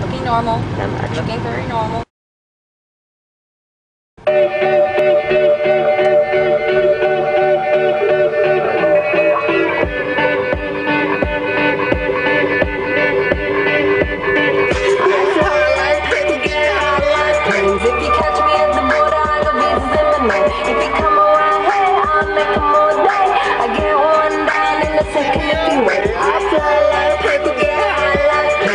looking normal. Looking very normal.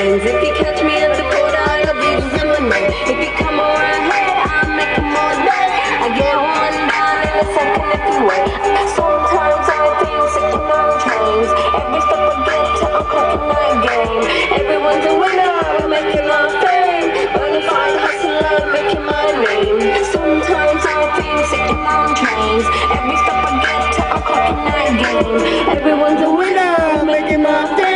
lines. If you catch me at the border, I'll be resembling. If you come around here, I'll make them all day. I get one down in a second if you wait. Sometimes I think sitting on trains. Every step I get to, I'm cracking my game. Everyone's a winner, I'm making my fame. Bonafide hustler, making my name. Sometimes I think sitting on trains. Every step I get to, I'm cracking my game. Everyone's a winner, making my fame.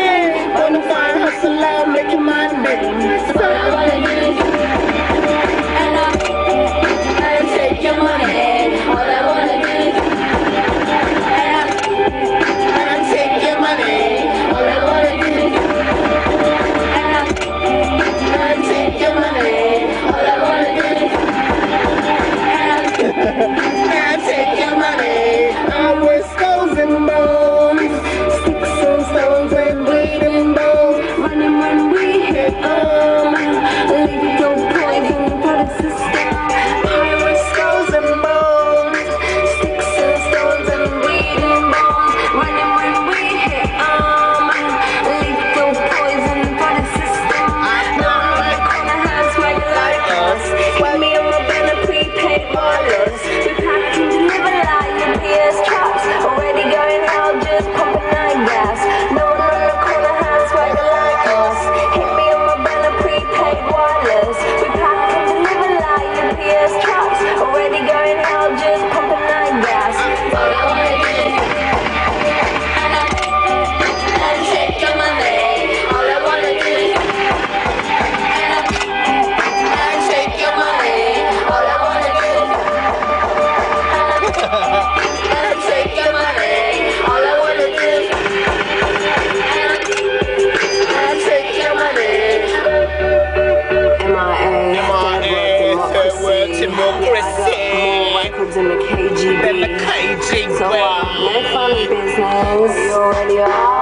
records in the KGB. In the KGB. So, uh, they funny business. You already are.